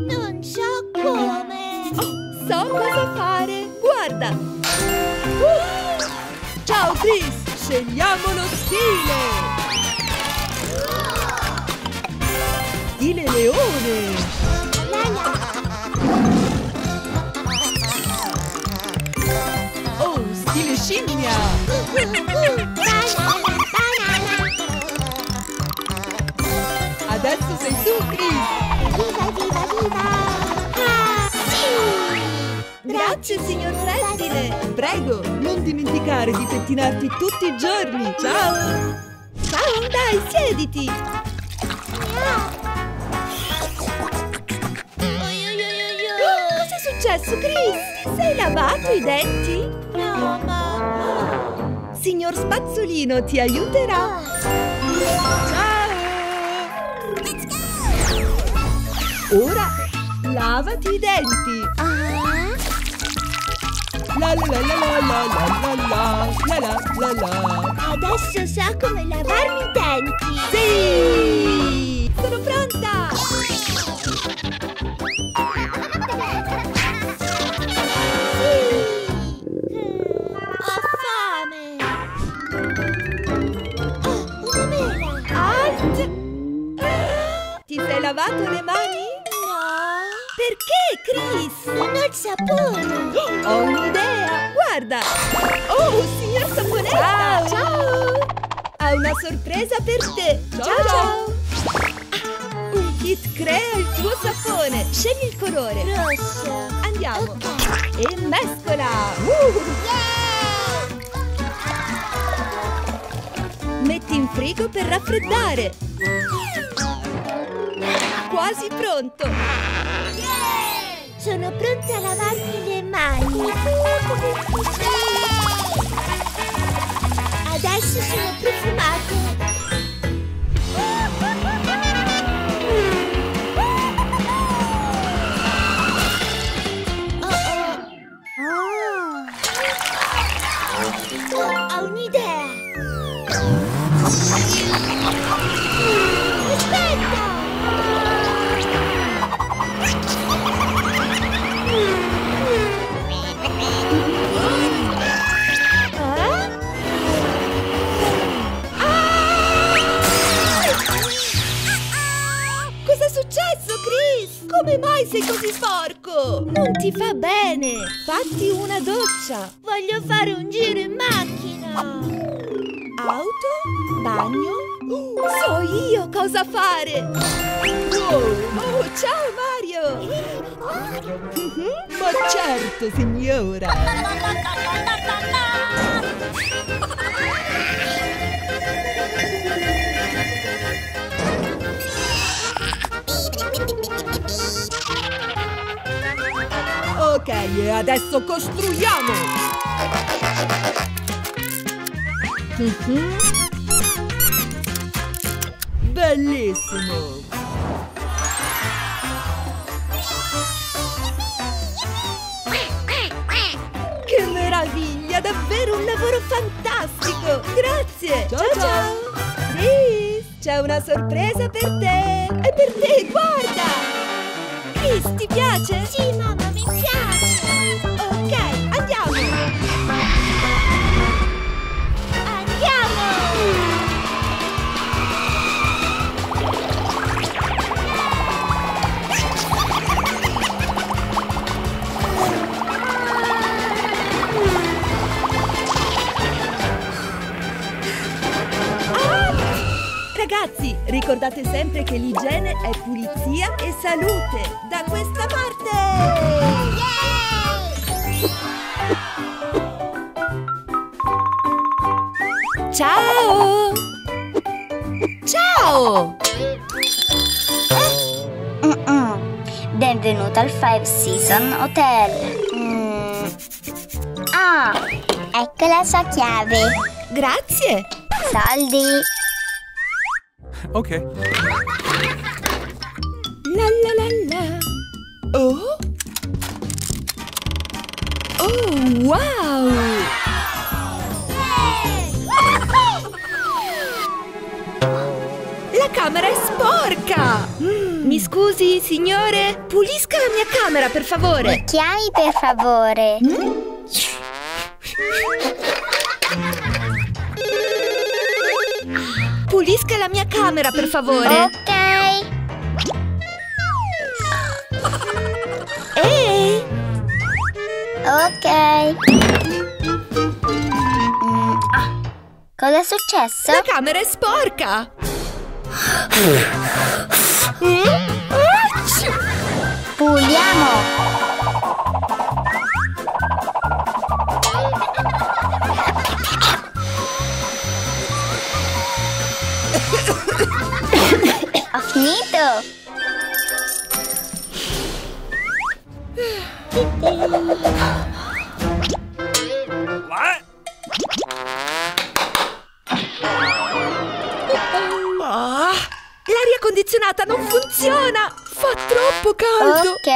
Non so come. So cosa fare! Guarda! Uh! Ciao Chris! Scegliamo lo stile! Stile leone! Oh, stile scimmia! Grazie, signor Rettile! Prego, non dimenticare di pettinarti tutti i giorni! Ciao! Ciao, dai, siediti! Oh, Cos'è successo, Chris? Ti sei lavato i denti? No, mamma. Signor Spazzolino ti aiuterà! Ciao! Ora lavati i denti! Ah, La la la la la la la la la la la la adesso so come lavarmi i denti. Sì! Sono pronta! Oh! Ti sei lavato le mani? Ho il sapone. Ho un'idea! Guarda! Oh, signor Saponetta! Ciao. Ha una sorpresa per te! Ciao ciao! Un kit crea il tuo sapone! Scegli il colore! Rosso. Andiamo! Ok. E mescola! Uh! Metti in frigo per raffreddare! Quasi pronto! Sono pronta a lavarmi le mani. Adesso sono profumato. Oh, oh. Oh, ho un'idea. Sei così sporco? Non ti fa bene! Fatti una doccia! Voglio fare un giro in macchina. Auto? Bagno? Uh, so io cosa fare! Wow! Oh, ciao Mario! Ma certo, signora! Ok, e adesso costruiamo! Mhm. Bellissimo! Che meraviglia! Davvero un lavoro fantastico! Grazie! Ciao ciao! Chris, c'è una sorpresa per te! È per te, guarda! Chris, ti piace? Sì, mamma, ricordate sempre che l'igiene è pulizia e salute! Da questa parte! Ciao! Ciao! Mm-mm. Benvenuto al Five Season Hotel. Mm. Ah, ecco la sua chiave. Grazie! Soldi. Okay. La la la la! Oh? Oh, wow! La camera è sporca! Mm. Mi scusi, signore? Pulisca la mia camera, per favore. Mi chiami per favore. Pulisca la mia camera, per favore. Ok. Ehi! Ok. Mm, ah, Cosa è successo? La camera è sporca! Mm? Puliamo. Finito. Ah, l'aria condizionata non funziona! Fa troppo caldo! Ok.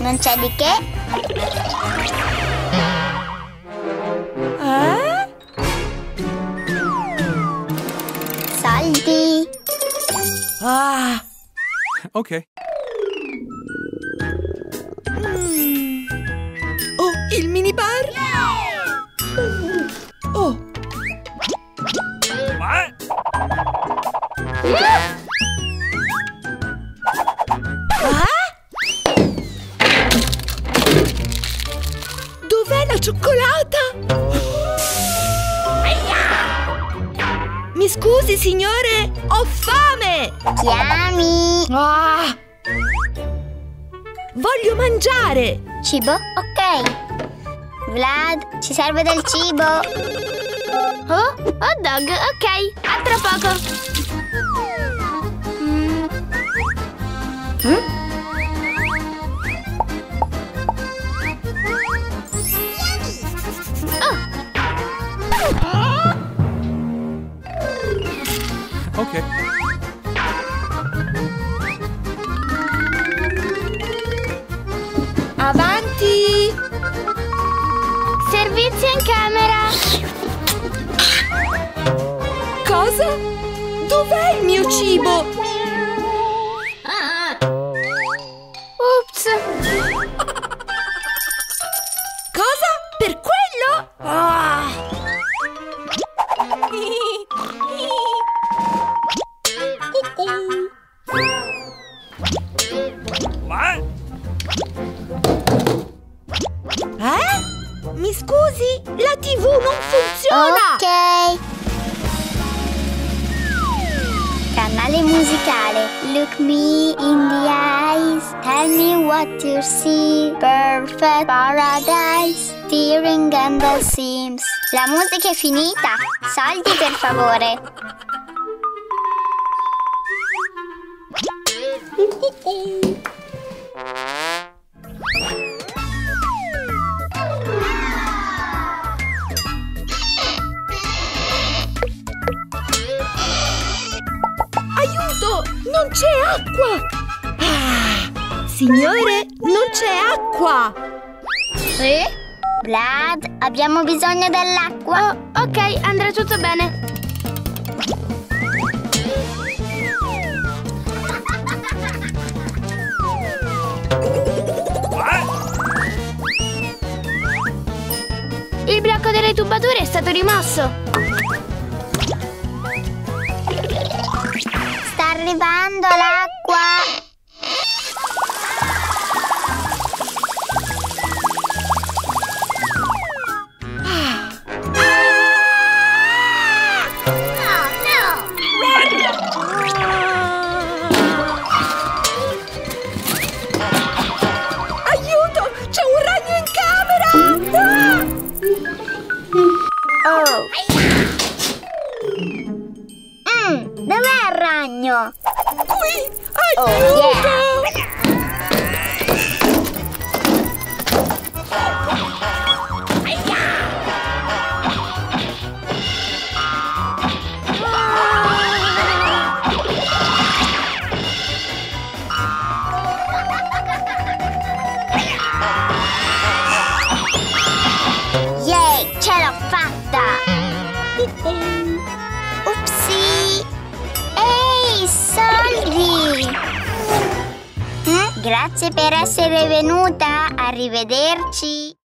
Non c'è di che. Ah! Okay. Mm. Oh, il minibar! Oh! Ah? Dov'è la cioccolata? Mi scusi, signore? Ho fame! Chiami. Ah! Voglio mangiare! Cibo? Ok. Vlad, ci serve del cibo. Oh, hot dog, ok, a tra poco. Mm, Okay. Cibo? Ops. Cosa? Per quello? Ah! Eh? Mi scusi? La TV non funziona! Ok. Canale musicale. Look me in the eyes. Tell me what you see. Perfect paradise. Steering and the Sims. La musica è finita. Soldi per favore. Non c'è acqua! Ah! Signore, non c'è acqua! Eh? Vlad, abbiamo bisogno dell'acqua. Oh, ok, andrà tutto bene. Il blocco delle tubature è stato rimosso. Arrivando l'acqua. Mm, dov'è il ragno? Qui! Oh, Aiuto! Yay, ce Grazie per essere venuta. Arrivederci.